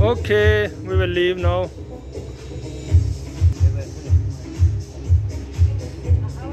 okay we will leave now.